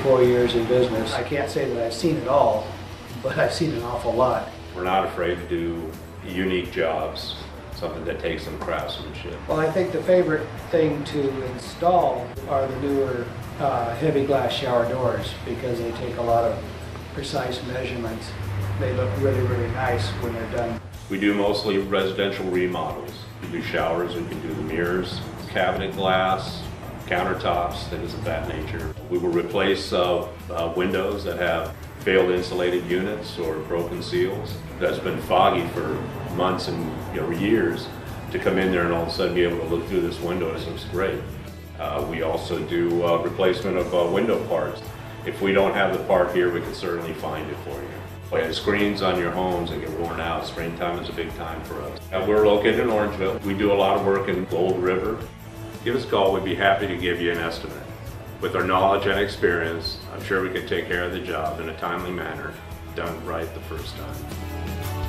54 years in business. I can't say that I've seen it all, but I've seen an awful lot. We're not afraid to do unique jobs, something that takes some craftsmanship. Well, I think the favorite thing to install are the newer uh, heavy glass shower doors because they take a lot of precise measurements. They look really, really nice when they're done. We do mostly residential remodels. We do showers, we can do the mirrors, cabinet glass, countertops, things of that nature. We will replace uh, uh, windows that have failed insulated units or broken seals. That's been foggy for months and you know, years to come in there and all of a sudden be able to look through this window. It looks great. Uh, we also do uh, replacement of uh, window parts. If we don't have the part here, we can certainly find it for you. But screens on your homes that get worn out, springtime is a big time for us. We're located in Orangevale. We do a lot of work in Gold River. Give us a call, we'd be happy to give you an estimate. With our knowledge and experience, I'm sure we could take care of the job in a timely manner, done right the first time.